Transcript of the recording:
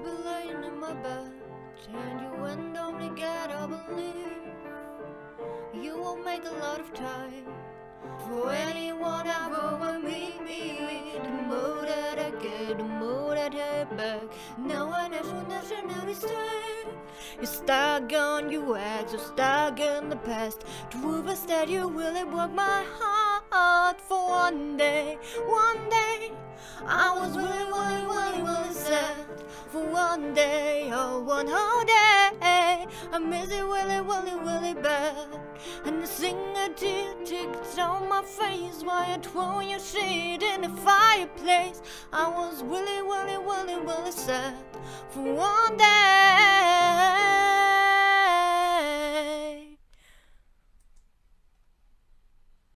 my bed and you and only get I believe you will make a lot of time for anyone ever will meet me. The more that I get, the more that I back. No one else will never notice it. You're stuck on your ex, you're stuck in the past. The is that you really broke my heart for one day, one day. I was really, one oh, day, oh, one whole day. I miss it Willy, Willy, really bad. And the singer did tickets on my face while you throw your shit in the fireplace. I was Willy, Willy, Willy, Willy sad for one day.